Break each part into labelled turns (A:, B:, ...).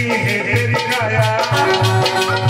A: है तेरी काया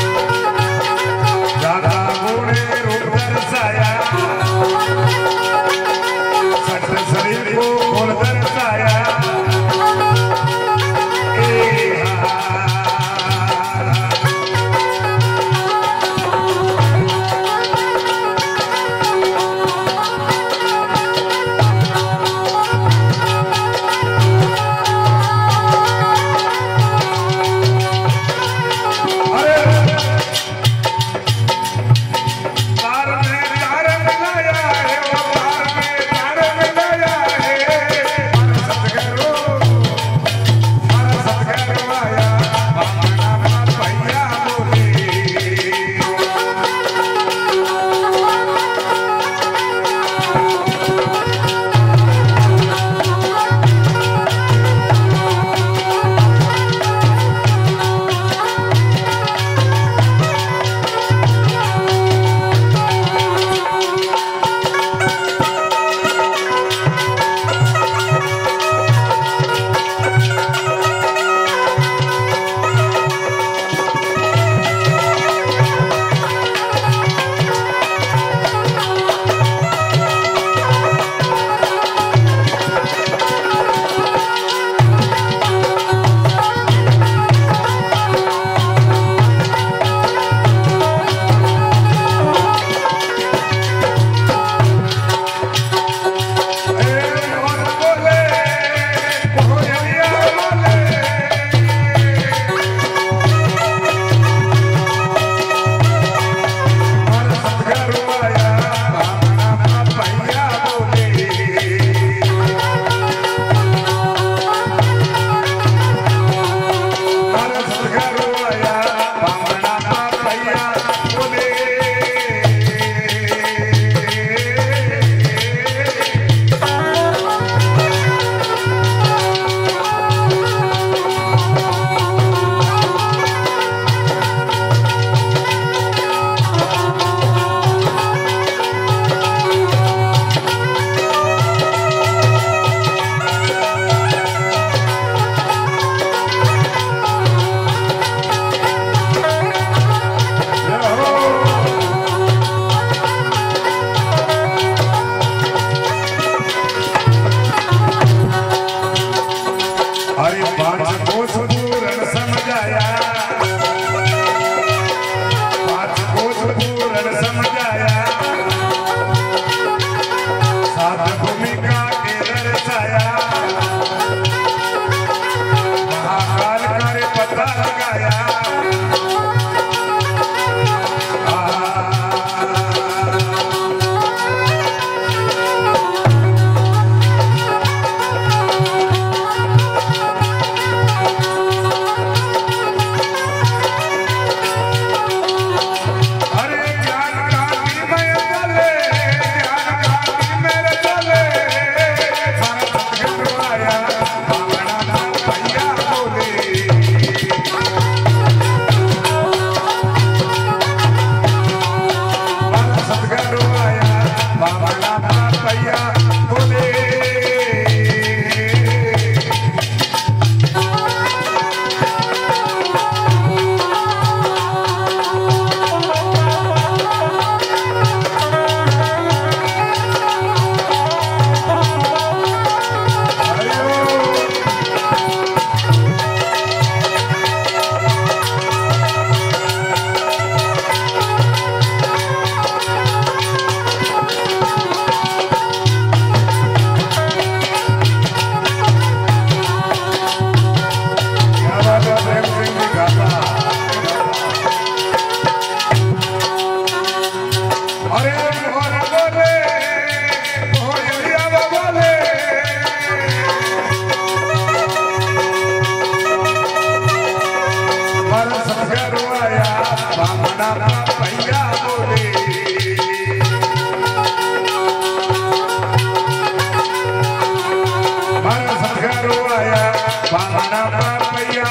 A: राधा मैया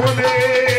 A: बोले।